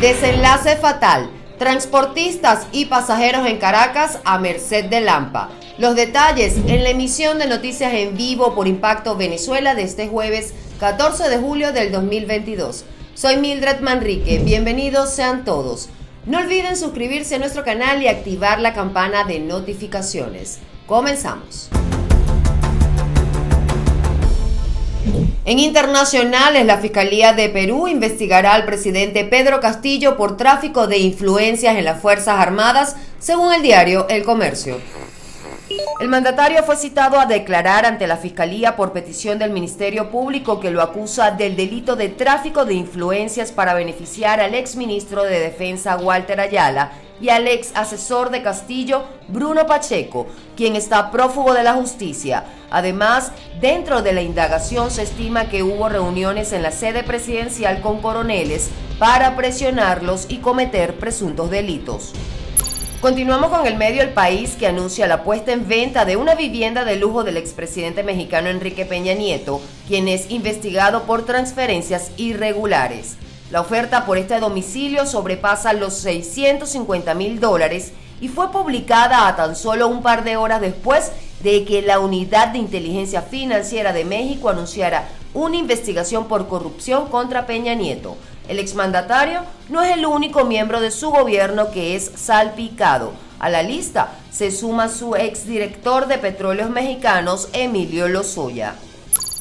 Desenlace fatal. Transportistas y pasajeros en Caracas a merced de Lampa. Los detalles en la emisión de noticias en vivo por Impacto Venezuela de este jueves 14 de julio del 2022. Soy Mildred Manrique, bienvenidos sean todos. No olviden suscribirse a nuestro canal y activar la campana de notificaciones. Comenzamos. En internacionales, la Fiscalía de Perú investigará al presidente Pedro Castillo por tráfico de influencias en las Fuerzas Armadas, según el diario El Comercio. El mandatario fue citado a declarar ante la Fiscalía por petición del Ministerio Público que lo acusa del delito de tráfico de influencias para beneficiar al exministro de Defensa Walter Ayala y al ex asesor de Castillo, Bruno Pacheco, quien está prófugo de la justicia. Además, dentro de la indagación se estima que hubo reuniones en la sede presidencial con coroneles para presionarlos y cometer presuntos delitos. Continuamos con el medio El País que anuncia la puesta en venta de una vivienda de lujo del expresidente mexicano Enrique Peña Nieto, quien es investigado por transferencias irregulares. La oferta por este domicilio sobrepasa los 650 mil dólares y fue publicada a tan solo un par de horas después de que la Unidad de Inteligencia Financiera de México anunciara una investigación por corrupción contra Peña Nieto. El exmandatario no es el único miembro de su gobierno que es salpicado. A la lista se suma su exdirector de Petróleos Mexicanos, Emilio Lozoya.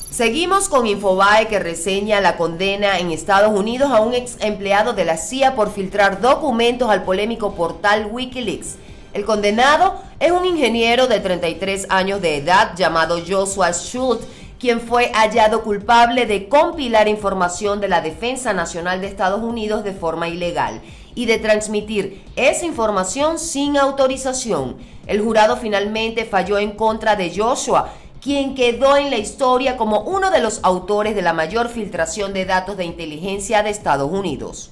Seguimos con Infobae que reseña la condena en Estados Unidos a un ex empleado de la CIA por filtrar documentos al polémico portal Wikileaks. El condenado es un ingeniero de 33 años de edad llamado Joshua Schultz quien fue hallado culpable de compilar información de la Defensa Nacional de Estados Unidos de forma ilegal y de transmitir esa información sin autorización. El jurado finalmente falló en contra de Joshua, quien quedó en la historia como uno de los autores de la mayor filtración de datos de inteligencia de Estados Unidos.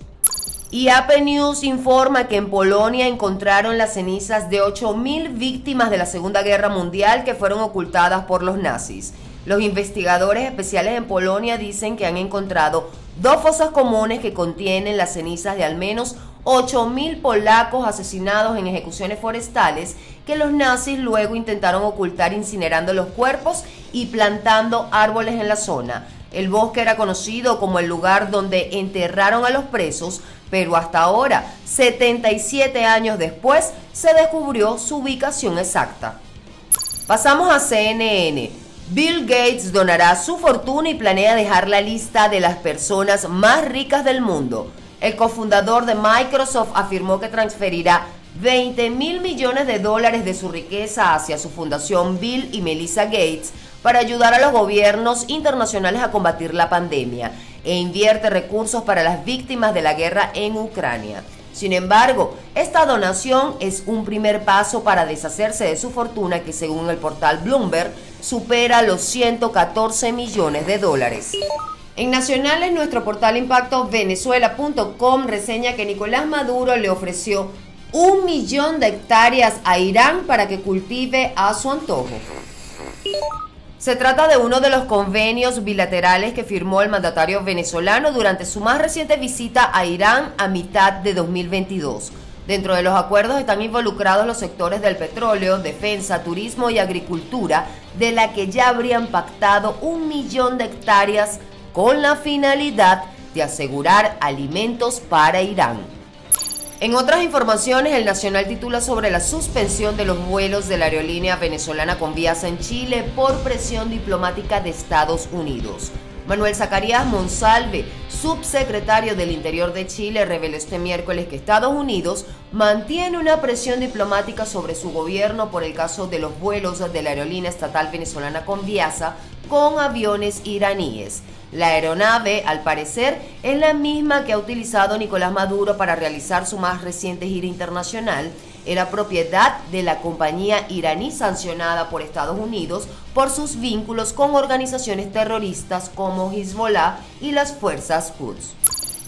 Y AP News informa que en Polonia encontraron las cenizas de 8.000 víctimas de la Segunda Guerra Mundial que fueron ocultadas por los nazis. Los investigadores especiales en Polonia dicen que han encontrado dos fosas comunes que contienen las cenizas de al menos 8.000 polacos asesinados en ejecuciones forestales que los nazis luego intentaron ocultar incinerando los cuerpos y plantando árboles en la zona. El bosque era conocido como el lugar donde enterraron a los presos, pero hasta ahora, 77 años después, se descubrió su ubicación exacta. Pasamos a CNN. Bill Gates donará su fortuna y planea dejar la lista de las personas más ricas del mundo. El cofundador de Microsoft afirmó que transferirá 20 mil millones de dólares de su riqueza hacia su fundación Bill y Melissa Gates para ayudar a los gobiernos internacionales a combatir la pandemia e invierte recursos para las víctimas de la guerra en Ucrania. Sin embargo, esta donación es un primer paso para deshacerse de su fortuna que según el portal Bloomberg supera los 114 millones de dólares. En Nacionales, nuestro portal impactovenezuela.com reseña que Nicolás Maduro le ofreció un millón de hectáreas a Irán para que cultive a su antojo. Se trata de uno de los convenios bilaterales que firmó el mandatario venezolano durante su más reciente visita a Irán a mitad de 2022. Dentro de los acuerdos están involucrados los sectores del petróleo, defensa, turismo y agricultura, de la que ya habrían pactado un millón de hectáreas con la finalidad de asegurar alimentos para Irán. En otras informaciones, el Nacional titula sobre la suspensión de los vuelos de la aerolínea venezolana con vías en Chile por presión diplomática de Estados Unidos. Manuel Zacarías Monsalve, subsecretario del Interior de Chile, reveló este miércoles que Estados Unidos mantiene una presión diplomática sobre su gobierno por el caso de los vuelos de la aerolínea estatal venezolana Conviasa con aviones iraníes. La aeronave, al parecer, es la misma que ha utilizado Nicolás Maduro para realizar su más reciente gira internacional. Era propiedad de la compañía iraní sancionada por Estados Unidos por sus vínculos con organizaciones terroristas como Hezbollah y las fuerzas Quds.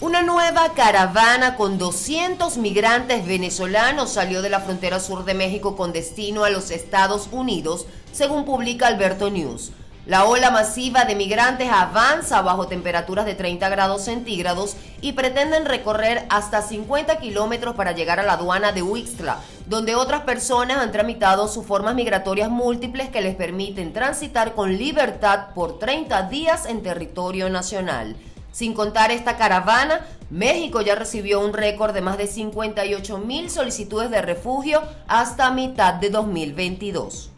Una nueva caravana con 200 migrantes venezolanos salió de la frontera sur de México con destino a los Estados Unidos, según publica Alberto News. La ola masiva de migrantes avanza bajo temperaturas de 30 grados centígrados y pretenden recorrer hasta 50 kilómetros para llegar a la aduana de Huixtla, donde otras personas han tramitado sus formas migratorias múltiples que les permiten transitar con libertad por 30 días en territorio nacional. Sin contar esta caravana, México ya recibió un récord de más de 58 mil solicitudes de refugio hasta mitad de 2022.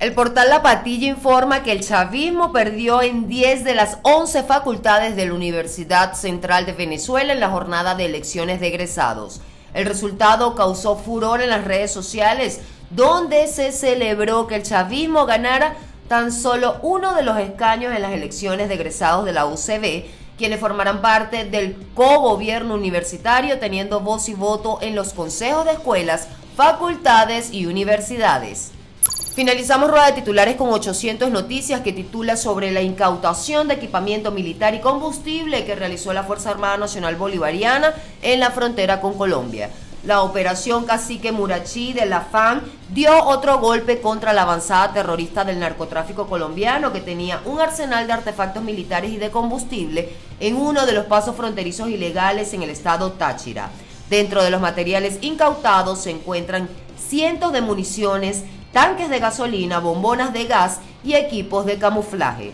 El portal La Patilla informa que el chavismo perdió en 10 de las 11 facultades de la Universidad Central de Venezuela en la jornada de elecciones de egresados. El resultado causó furor en las redes sociales, donde se celebró que el chavismo ganara tan solo uno de los escaños en las elecciones de egresados de la UCB, quienes formarán parte del co-gobierno universitario teniendo voz y voto en los consejos de escuelas, facultades y universidades. Finalizamos rueda de titulares con 800 noticias que titula sobre la incautación de equipamiento militar y combustible que realizó la Fuerza Armada Nacional Bolivariana en la frontera con Colombia. La operación Cacique Murachí de la FAN dio otro golpe contra la avanzada terrorista del narcotráfico colombiano que tenía un arsenal de artefactos militares y de combustible en uno de los pasos fronterizos ilegales en el estado Táchira. Dentro de los materiales incautados se encuentran cientos de municiones, tanques de gasolina, bombonas de gas y equipos de camuflaje.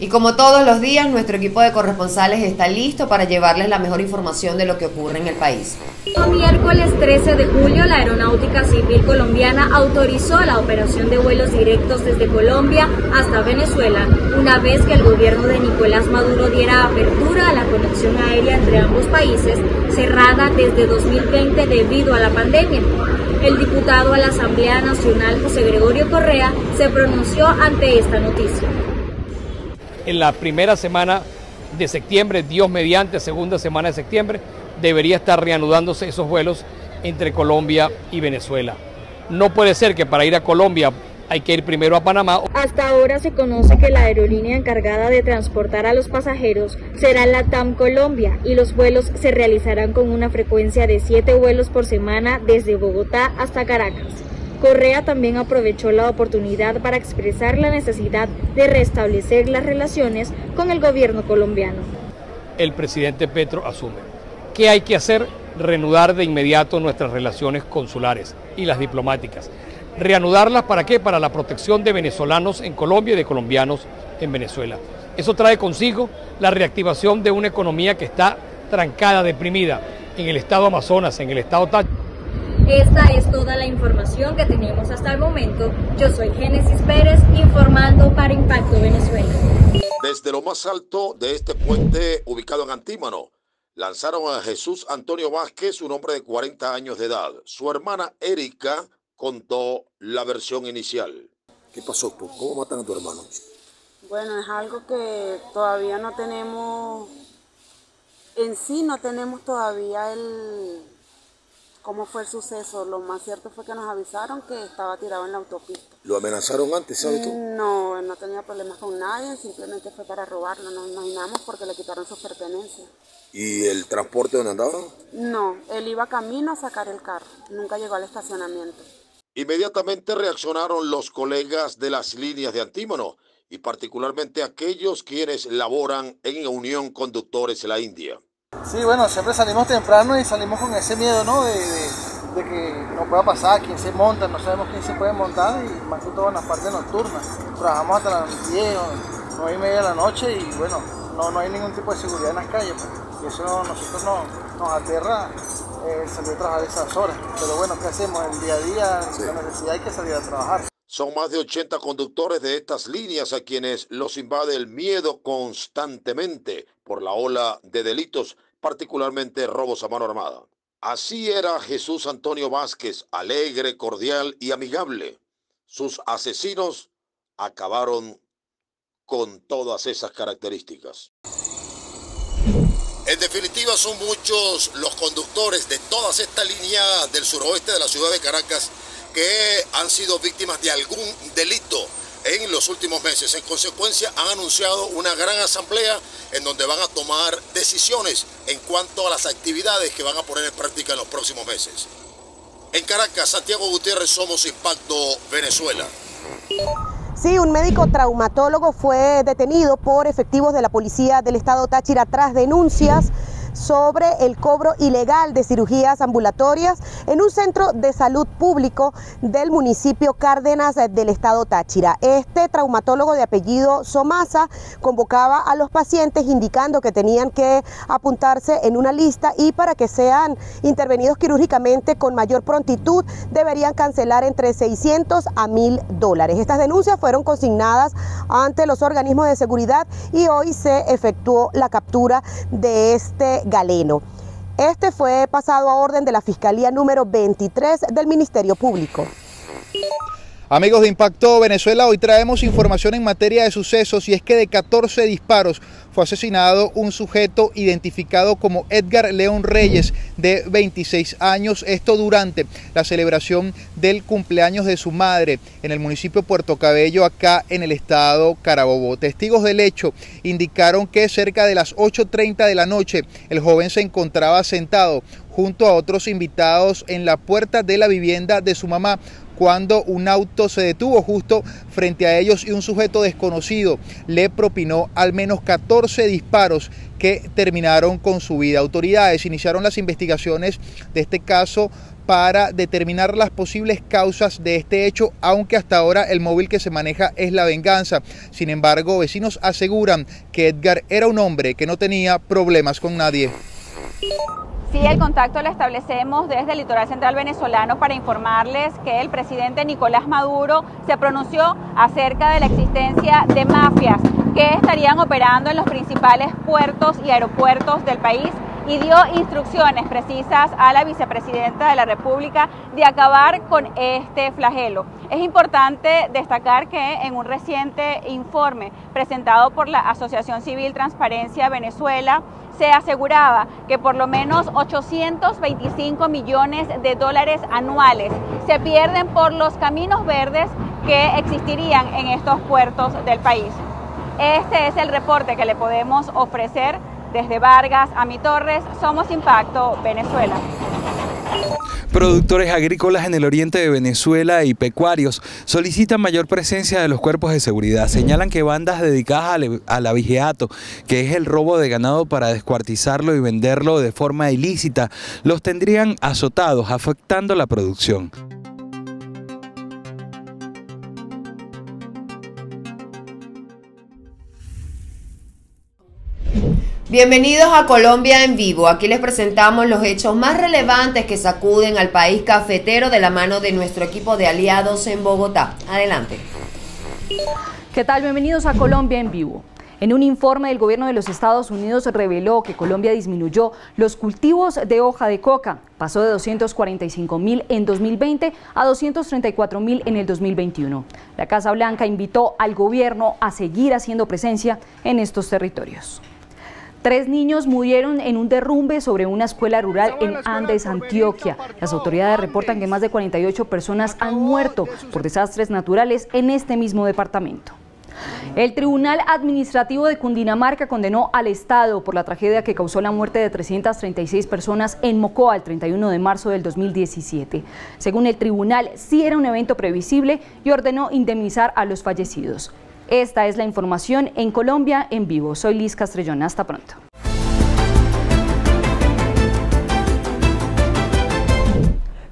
Y como todos los días, nuestro equipo de corresponsales está listo para llevarles la mejor información de lo que ocurre en el país. El miércoles 13 de julio, la Aeronáutica Civil Colombiana autorizó la operación de vuelos directos desde Colombia hasta Venezuela, una vez que el gobierno de Nicolás Maduro diera apertura a la conexión aérea entre ambos países, cerrada desde 2020 debido a la pandemia. El diputado a la Asamblea Nacional, José Gregorio Correa, se pronunció ante esta noticia en la primera semana de septiembre, Dios mediante, segunda semana de septiembre, debería estar reanudándose esos vuelos entre Colombia y Venezuela. No puede ser que para ir a Colombia hay que ir primero a Panamá. Hasta ahora se conoce que la aerolínea encargada de transportar a los pasajeros será la TAM Colombia y los vuelos se realizarán con una frecuencia de 7 vuelos por semana desde Bogotá hasta Caracas. Correa también aprovechó la oportunidad para expresar la necesidad de restablecer las relaciones con el gobierno colombiano. El presidente Petro asume. ¿Qué hay que hacer? Reanudar de inmediato nuestras relaciones consulares y las diplomáticas. Reanudarlas para qué? Para la protección de venezolanos en Colombia y de colombianos en Venezuela. Eso trae consigo la reactivación de una economía que está trancada, deprimida en el estado Amazonas, en el estado Táchira. Esta es toda la información que tenemos hasta el momento. Yo soy Génesis Pérez informando para Impacto Venezuela. Desde lo más alto de este puente ubicado en Antímano, lanzaron a Jesús Antonio Vázquez, un hombre de 40 años de edad. Su hermana Erika contó la versión inicial. ¿Qué pasó? ¿Cómo matan a tu hermano? Bueno, es algo que todavía no tenemos, en sí no tenemos todavía el, cómo fue el suceso. Lo más cierto fue que nos avisaron que estaba tirado en la autopista. ¿Lo amenazaron antes, sabes tú? No, no tenía problemas con nadie, simplemente fue para robarlo, nos imaginamos porque le quitaron sus pertenencias. ¿Y el transporte donde andaba? No, él iba camino a sacar el carro, nunca llegó al estacionamiento. Inmediatamente reaccionaron los colegas de las líneas de Antímono y particularmente aquellos quienes laboran en Unión Conductores La India. Sí, bueno, siempre salimos temprano y salimos con ese miedo, ¿no? De, que no pueda pasar, quién se monta, no sabemos quién se puede montar y más que todo en las partes nocturnas. Trabajamos hasta las 10 o 9 y media de la noche y bueno, no, no hay ningún tipo de seguridad en las calles. Pues. Y eso a nosotros nos, aterra eh, salir a trabajar esas horas. Pero bueno, ¿qué hacemos? El día a día, la necesidad hay que salir a trabajar. Son más de 80 conductores de estas líneas a quienes los invade el miedo constantemente por la ola de delitos, particularmente robos a mano armada. Así era Jesús Antonio Vázquez, alegre, cordial y amigable. Sus asesinos acabaron con todas esas características. En definitiva, son muchos los conductores de todas estas líneas del suroeste de la ciudad de Caracas que han sido víctimas de algún delito en los últimos meses. En consecuencia, han anunciado una gran asamblea en donde van a tomar decisiones en cuanto a las actividades que van a poner en práctica en los próximos meses. En Caracas, Santiago Gutiérrez, Somos Impacto Venezuela. Sí, un médico traumatólogo fue detenido por efectivos de la policía del estado Táchira tras denuncias sobre el cobro ilegal de cirugías ambulatorias en un centro de salud público del municipio Cárdenas del estado Táchira. Este traumatólogo de apellido Somasa convocaba a los pacientes indicando que tenían que apuntarse en una lista y para que sean intervenidos quirúrgicamente con mayor prontitud deberían cancelar entre 600 a 1000 dólares. Estas denuncias fueron consignadas ante los organismos de seguridad y hoy se efectuó la captura de este Galeno. Este fue pasado a orden de la Fiscalía número 23 del Ministerio Público. Amigos de Impacto Venezuela, hoy traemos información en materia de sucesos y es que de 14 disparos fue asesinado un sujeto identificado como Edgar León Reyes de 26 años, esto durante la celebración del cumpleaños de su madre en el municipio Puerto Cabello, acá en el estado Carabobo. Testigos del hecho indicaron que cerca de las 8.30 de la noche el joven se encontraba sentado junto a otros invitados en la puerta de la vivienda de su mamá cuando un auto se detuvo justo frente a ellos y un sujeto desconocido le propinó al menos 14 disparos que terminaron con su vida. Autoridades iniciaron las investigaciones de este caso para determinar las posibles causas de este hecho, aunque hasta ahora el móvil que se maneja es la venganza. Sin embargo, vecinos aseguran que Edgar era un hombre que no tenía problemas con nadie. Sí, el contacto lo establecemos desde el litoral central venezolano para informarles que el presidente Nicolás Maduro se pronunció acerca de la existencia de mafias que estarían operando en los principales puertos y aeropuertos del país y dio instrucciones precisas a la vicepresidenta de la República de acabar con este flagelo. Es importante destacar que en un reciente informe presentado por la Asociación Civil Transparencia Venezuela, se aseguraba que por lo menos 825 millones de dólares anuales se pierden por los caminos verdes que existirían en estos puertos del país. Este es el reporte que le podemos ofrecer desde Vargas a Mi Torres. Somos Impacto, Venezuela. Productores agrícolas en el oriente de Venezuela y pecuarios solicitan mayor presencia de los cuerpos de seguridad. Señalan que bandas dedicadas al avigeato, que es el robo de ganado para descuartizarlo y venderlo de forma ilícita, los tendrían azotados, afectando la producción. Bienvenidos a Colombia en vivo. Aquí les presentamos los hechos más relevantes que sacuden al país cafetero de la mano de nuestro equipo de aliados en Bogotá. Adelante. ¿Qué tal? Bienvenidos a Colombia en vivo. En un informe del gobierno de los Estados Unidos reveló que Colombia disminuyó los cultivos de hoja de coca. Pasó de 245 mil en 2020 a 234 mil en el 2021. La Casa Blanca invitó al gobierno a seguir haciendo presencia en estos territorios. Tres niños murieron en un derrumbe sobre una escuela rural en Andes, Antioquia. Las autoridades reportan que más de 48 personas han muerto por desastres naturales en este mismo departamento. El Tribunal Administrativo de Cundinamarca condenó al Estado por la tragedia que causó la muerte de 336 personas en Mocoa el 31 de marzo del 2017. Según el tribunal, sí era un evento previsible y ordenó indemnizar a los fallecidos. Esta es la información en Colombia en vivo. Soy Liz Castrellón. Hasta pronto.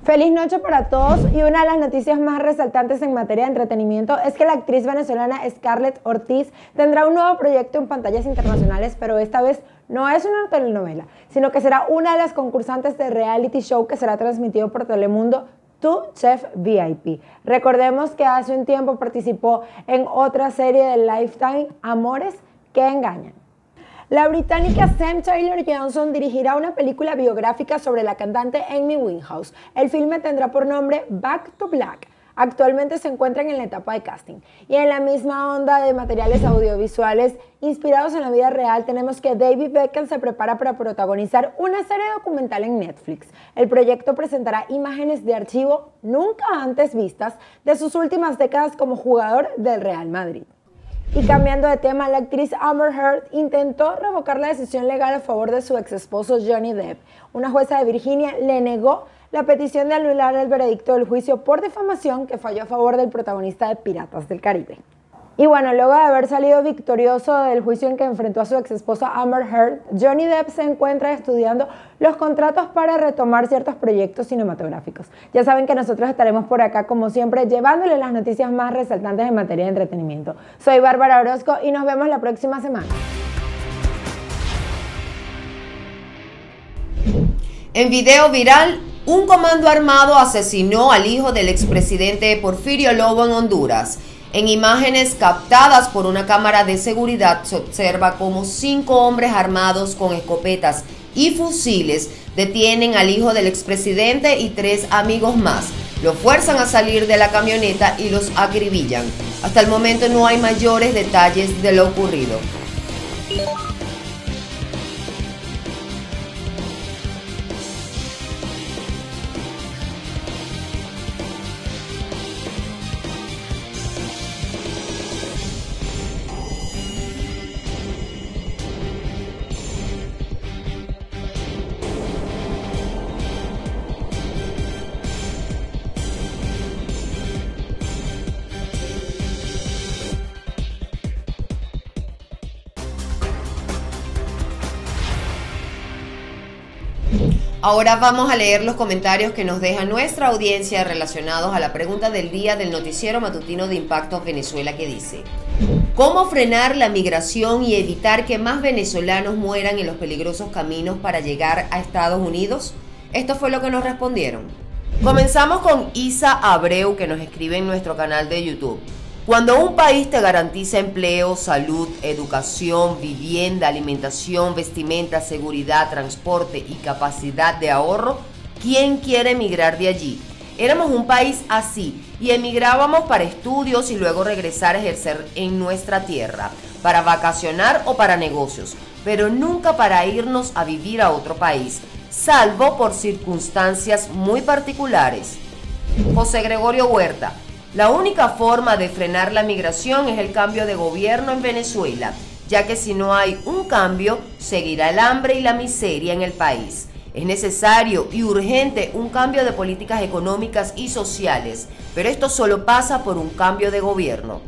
Feliz noche para todos y una de las noticias más resaltantes en materia de entretenimiento es que la actriz venezolana Scarlett Ortiz tendrá un nuevo proyecto en pantallas internacionales, pero esta vez no es una telenovela, sino que será una de las concursantes de reality show que será transmitido por Telemundo tu Chef VIP. Recordemos que hace un tiempo participó en otra serie de Lifetime, Amores que Engañan. La británica Sam Taylor Johnson dirigirá una película biográfica sobre la cantante Amy Winehouse. El filme tendrá por nombre Back to Black actualmente se encuentran en la etapa de casting. Y en la misma onda de materiales audiovisuales inspirados en la vida real, tenemos que David Beckham se prepara para protagonizar una serie documental en Netflix. El proyecto presentará imágenes de archivo nunca antes vistas de sus últimas décadas como jugador del Real Madrid. Y cambiando de tema, la actriz Amber Heard intentó revocar la decisión legal a favor de su ex esposo Johnny Depp. Una jueza de Virginia le negó la petición de anular el veredicto del juicio por difamación que falló a favor del protagonista de Piratas del Caribe. Y bueno, luego de haber salido victorioso del juicio en que enfrentó a su ex esposa Amber Heard, Johnny Depp se encuentra estudiando los contratos para retomar ciertos proyectos cinematográficos. Ya saben que nosotros estaremos por acá, como siempre, llevándole las noticias más resaltantes en materia de entretenimiento. Soy Bárbara Orozco y nos vemos la próxima semana. En video viral, un comando armado asesinó al hijo del expresidente Porfirio Lobo en Honduras. En imágenes captadas por una cámara de seguridad se observa como cinco hombres armados con escopetas y fusiles detienen al hijo del expresidente y tres amigos más. Lo fuerzan a salir de la camioneta y los acribillan. Hasta el momento no hay mayores detalles de lo ocurrido. Ahora vamos a leer los comentarios que nos deja nuestra audiencia relacionados a la pregunta del día del noticiero matutino de Impacto Venezuela que dice, ¿cómo frenar la migración y evitar que más venezolanos mueran en los peligrosos caminos para llegar a Estados Unidos? Esto fue lo que nos respondieron. Comenzamos con Isa Abreu que nos escribe en nuestro canal de YouTube. Cuando un país te garantiza empleo, salud, educación, vivienda, alimentación, vestimenta, seguridad, transporte y capacidad de ahorro, ¿quién quiere emigrar de allí? Éramos un país así y emigrábamos para estudios y luego regresar a ejercer en nuestra tierra, para vacacionar o para negocios, pero nunca para irnos a vivir a otro país, salvo por circunstancias muy particulares. José Gregorio Huerta, la única forma de frenar la migración es el cambio de gobierno en Venezuela, ya que si no hay un cambio, seguirá el hambre y la miseria en el país. Es necesario y urgente un cambio de políticas económicas y sociales, pero esto solo pasa por un cambio de gobierno.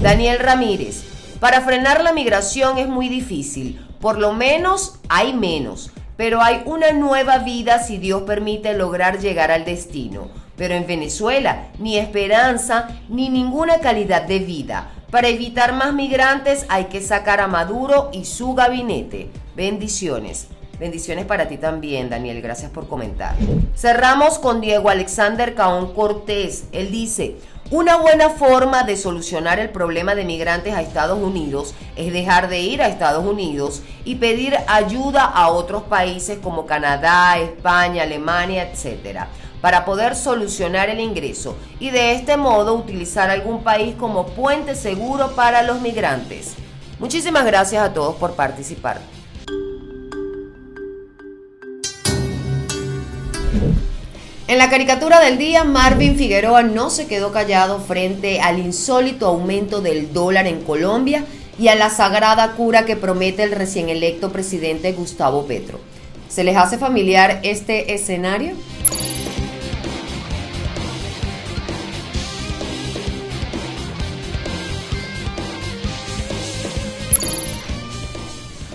Daniel Ramírez, para frenar la migración es muy difícil, por lo menos hay menos, pero hay una nueva vida si Dios permite lograr llegar al destino. Pero en Venezuela, ni esperanza ni ninguna calidad de vida. Para evitar más migrantes hay que sacar a Maduro y su gabinete. Bendiciones. Bendiciones para ti también, Daniel. Gracias por comentar. Cerramos con Diego Alexander Caón Cortés. Él dice, una buena forma de solucionar el problema de migrantes a Estados Unidos es dejar de ir a Estados Unidos y pedir ayuda a otros países como Canadá, España, Alemania, etcétera para poder solucionar el ingreso y de este modo utilizar algún país como puente seguro para los migrantes. Muchísimas gracias a todos por participar. En la caricatura del día, Marvin Figueroa no se quedó callado frente al insólito aumento del dólar en Colombia y a la sagrada cura que promete el recién electo presidente Gustavo Petro. ¿Se les hace familiar este escenario?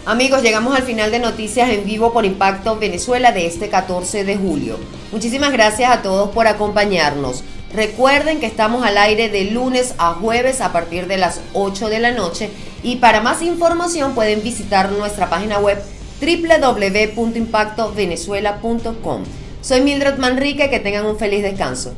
Amigos, llegamos al final de Noticias en Vivo por Impacto Venezuela de este 14 de julio. Muchísimas gracias a todos por acompañarnos. Recuerden que estamos al aire de lunes a jueves a partir de las 8 de la noche y para más información pueden visitar nuestra página web www.impactovenezuela.com. Soy Mildred Manrique, que tengan un feliz descanso.